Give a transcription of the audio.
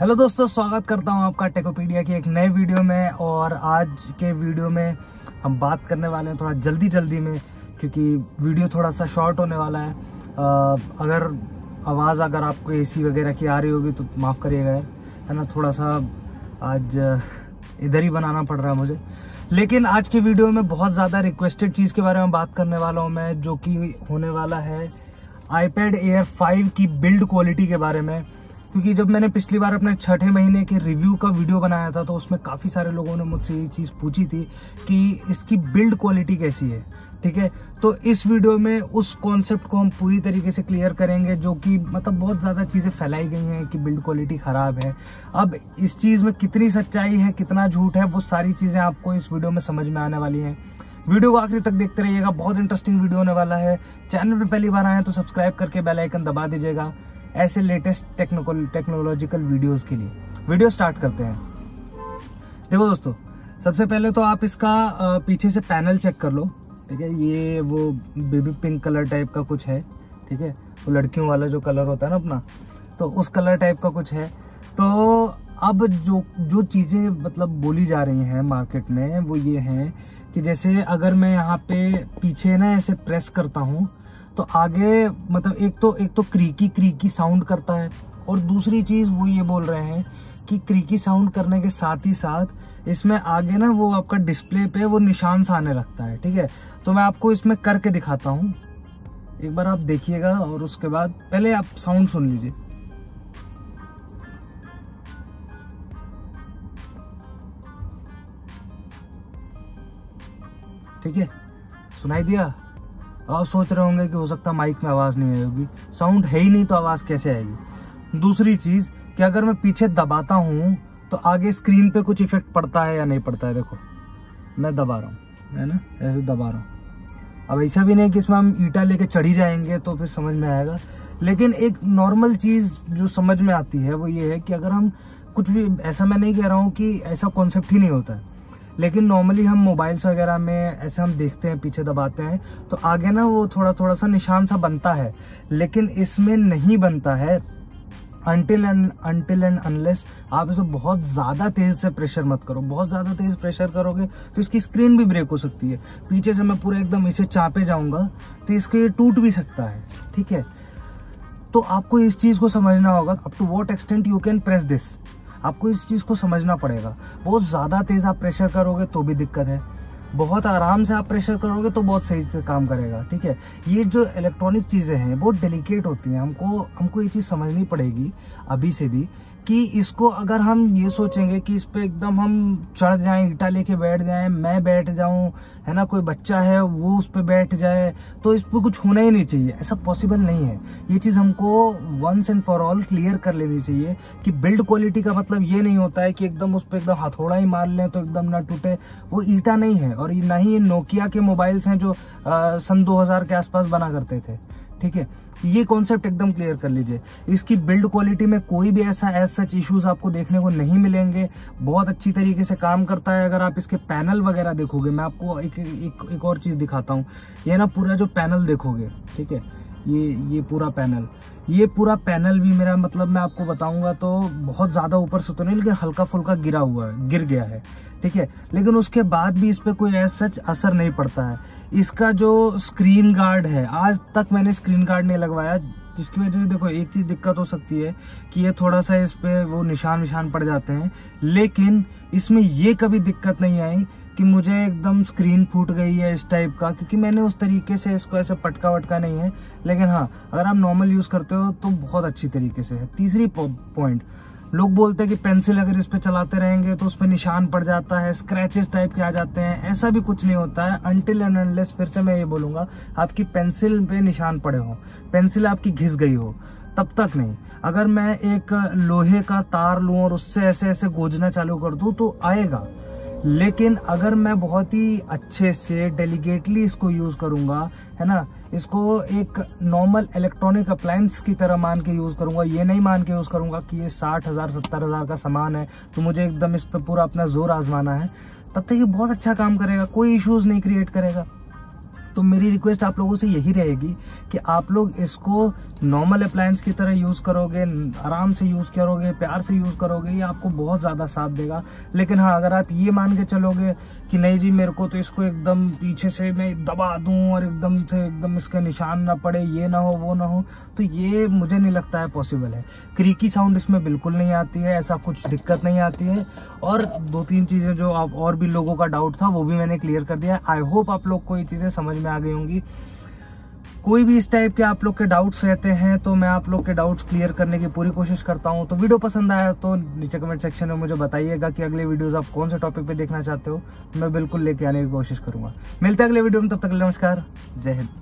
Hello दोस्तों स्वागत करता हूँ आपका टेकोपीडिया की एक नए वीडियो में और आज के वीडियो में हम बात करने वाले हैं थोड़ा जल्दी जल्दी में क्योंकि वीडियो थोड़ा सा शॉर्ट होने वाला है। आ, अगर आवाज़ अगर आपको एसी वगैरह की आ रही होगी तो माफ़ करिएगा है ना? थोड़ा सा आज इधर ही बनाना पड़ रहा है मुझे। लेकिन आज के वीडियो में बहुत ज़्यादा रिक्वेस्टेड चीज़ के बारे में बात करने वाला हूँ मैं जो कि होने वाला है आईपैड एयर 5 की बिल्ड क्वालिटी के बारे में। क्योंकि जब मैंने पिछली बार अपने छठे महीने के रिव्यू का वीडियो बनाया था तो उसमें काफ़ी सारे लोगों ने मुझसे ये चीज़ पूछी थी कि इसकी बिल्ड क्वालिटी कैसी है, ठीक है? तो इस वीडियो में उस कॉन्सेप्ट को हम पूरी तरीके से क्लियर करेंगे, जो कि मतलब बहुत ज़्यादा चीज़ें फैलाई गई हैं कि बिल्ड क्वालिटी ख़राब है। अब इस चीज़ में कितनी सच्चाई है, कितना झूठ है, वो सारी चीज़ें आपको इस वीडियो में समझ में आने वाली हैं। वीडियो को आखिरी तक देखते रहिएगा, बहुत इंटरेस्टिंग वीडियो होने वाला है। चैनल पे पहली बार आए तो सब्सक्राइब करके बेल आइकन दबा दीजिएगा। ऐसे लेटेस्ट टेक्नोलॉजिकल वीडियोस के लिए। वीडियो स्टार्ट करते हैं। देखो दोस्तों, सबसे पहले तो आप इसका पीछे से पैनल चेक कर लो, ठीक है? ये वो बेबी पिंक कलर टाइप का कुछ है, ठीक है? वो लड़कियों वाला जो कलर होता है ना अपना तो उस कलर टाइप का कुछ है। तो अब जो जो चीज़ें मतलब बोली जा रही हैं मार्केट में, वो ये हैं कि जैसे अगर मैं यहाँ पे पीछे ना ऐसे प्रेस करता हूँ तो आगे मतलब एक तो एक तो क्रीकी क्रीकी साउंड करता है और दूसरी चीज़ वो ये बोल रहे हैं कि क्रीकी साउंड करने के साथ ही साथ इसमें आगे ना वो आपका डिस्प्ले पे वो निशान सा आने लगता है, ठीक है? तो मैं आपको इसमें करके दिखाता हूँ। एक बार आप देखिएगा और उसके बाद पहले आप साउंड सुन लीजिए। ठीक है? सुनाई दिया? आप सोच रहे होंगे कि हो सकता माइक में आवाज़ नहीं आएगी साउंड है ही नहीं तो आवाज़ कैसे आएगी? दूसरी चीज़, कि अगर मैं पीछे दबाता हूँ तो आगे स्क्रीन पे कुछ इफ़ेक्ट पड़ता है या नहीं पड़ता है? देखो, मैं दबा रहा हूँ, है ना? ऐसे दबा रहा हूँ। अब ऐसा भी नहीं कि इसमें हम ईटा लेके चढ़ी जाएँगे तो फिर समझ में आएगा। लेकिन एक नॉर्मल चीज़ जो समझ में आती है, वो ये है कि अगर हम कुछ भी, ऐसा मैं नहीं कह रहा हूँ कि ऐसा कॉन्सेप्ट ही नहीं होता है। लेकिन नॉर्मली हम मोबाइल्स वगैरह में ऐसे हम देखते हैं, पीछे दबाते हैं तो आगे ना वो थोड़ा थोड़ा सा निशान सा बनता है। लेकिन इसमें नहीं बनता है। Until and until and unless आप इसे बहुत ज़्यादा तेज से प्रेशर मत करो। बहुत ज़्यादा तेज प्रेशर करोगे तो इसकी स्क्रीन भी ब्रेक हो सकती है। पीछे से मैं पूरा एकदम इसे चापे जाऊँगा तो इसके टूट भी सकता है। ठीक है? तो आपको इस चीज़ को समझना होगा। Up to what extent you can press this आपको इस चीज़ को समझना पड़ेगा। बहुत ज़्यादा तेज़ आप प्रेशर करोगे तो भी दिक्कत है। बहुत आराम से आप प्रेशर करोगे तो बहुत सही से काम करेगा, ठीक है? ये जो इलेक्ट्रॉनिक चीज़ें हैं, बहुत डेलिकेट होती हैं। हमको हमको ये चीज़ समझनी पड़ेगी अभी से भी। कि इसको अगर हम ये सोचेंगे कि इस पर एकदम हम चढ़ जाएँ ईटा लेके बैठ जाएँ मैं बैठ जाऊँ है ना कोई बच्चा है वो उस पर बैठ जाए तो इस पर कुछ होना ही नहीं चाहिए। ऐसा पॉसिबल नहीं है। ये चीज़ हमको once and for all clear कर लेनी चाहिए कि बिल्ड क्वालिटी का मतलब ये नहीं होता है कि एकदम उस पर एकदम हथौड़ा ही मार लें तो एकदम ना टूटे। वो ईटा नहीं है और ना ही नोकिया के मोबाइल्स हैं जो आ, सन 2000 के आसपास बना करते थे। ठीक है? ये कॉन्सेप्ट एकदम क्लियर कर लीजिए। इसकी बिल्ड क्वालिटी में कोई भी ऐसा एज सच इश्यूज़ आपको देखने को नहीं मिलेंगे। बहुत अच्छी तरीके से काम करता है। अगर आप इसके पैनल वगैरह देखोगे मैं आपको एक एक, एक और चीज़ दिखाता हूँ। ये ना पूरा जो पैनल देखोगे ठीक है? ये ये पूरा पैनल ये पूरा पैनल भी मेरा मतलब मैं आपको बताऊँगा तो बहुत ज़्यादा ऊपर से तो नहीं लेकिन हल्का फुल्का गिरा हुआ है गिर गया है ठीक है? लेकिन उसके बाद भी इस पर कोई ऐसा सच असर नहीं पड़ता है। इसका जो स्क्रीन गार्ड है, आज तक मैंने स्क्रीन गार्ड नहीं लगवाया, जिसकी वजह से देखो, एक चीज़ दिक्कत हो सकती है कि ये थोड़ा सा इस पे वो निशान निशान पड़ जाते हैं। लेकिन इसमें ये कभी दिक्कत नहीं आई कि मुझे एकदम स्क्रीन फूट गई है इस टाइप का, क्योंकि मैंने उस तरीके से इसको ऐसे पटका वटका नहीं है। लेकिन हाँ अगर आप नॉर्मल यूज़ करते हो तो बहुत अच्छी तरीके से है। तीसरी पॉइंट लोग बोलते हैं कि पेंसिल अगर इस पर चलाते रहेंगे तो उस पर निशान पड़ जाता है स्क्रैचेस टाइप के आ जाते हैं। ऐसा भी कुछ नहीं होता है। अनटिल एंड अनलेस फिर से मैं ये बोलूँगा, आपकी पेंसिल पे निशान पड़े हो। पेंसिल आपकी घिस गई हो, तब तक नहीं। अगर मैं एक लोहे का तार लूँ और उससे ऐसे ऐसे गोजना चालू कर दूँ तो आएगा। लेकिन अगर मैं बहुत ही अच्छे से डेलीगेटली इसको यूज़ करूँगा, है ना? इसको एक नॉर्मल इलेक्ट्रॉनिक अप्लायंस की तरह मान के यूज़ करूँगा। ये नहीं मान के यूज़ करूँगा कि ये साठ हज़ार, सत्तर हज़ार का सामान है तो मुझे एकदम इस पर पूरा अपना ज़ोर आजमाना है। तब तक ये बहुत अच्छा काम करेगा, कोई इश्यूज़ नहीं क्रिएट करेगा। तो मेरी रिक्वेस्ट आप लोगों से यही रहेगी कि आप लोग इसको नॉर्मल अप्लायंस की तरह यूज़ करोगे, आराम से यूज़ करोगे, प्यार से यूज़ करोगे, ये आपको बहुत ज़्यादा साथ देगा। लेकिन हाँ अगर आप ये मान के चलोगे कि नहीं जी, मेरे को तो इसको एकदम पीछे से मैं दबा दूँ और एकदम से एकदम इसका निशान ना पड़े, ये ना हो, वो ना हो तो ये मुझे नहीं लगता है पॉसिबल है। क्रीकी साउंड इसमें बिल्कुल नहीं आती है, ऐसा कुछ दिक्कत नहीं आती है। और दो तीन चीज़ें जो आप और भी लोगों का डाउट था, वो भी मैंने क्लियर कर दिया। आई होप आप लोग को ये चीज़ें समझ में आ गई होंगी। कोई भी इस टाइप के आप लोग के डाउट्स रहते हैं तो मैं आप लोग के डाउट्स क्लियर करने की पूरी कोशिश करता हूँ। तो वीडियो पसंद आया तो नीचे कमेंट सेक्शन में मुझे बताइएगा कि अगले वीडियोस आप कौन से टॉपिक पे देखना चाहते हो। मैं बिल्कुल लेके आने की कोशिश करूँगा। मिलते हैं अगले वीडियो में, तब तक नमस्कार। जय हिंद।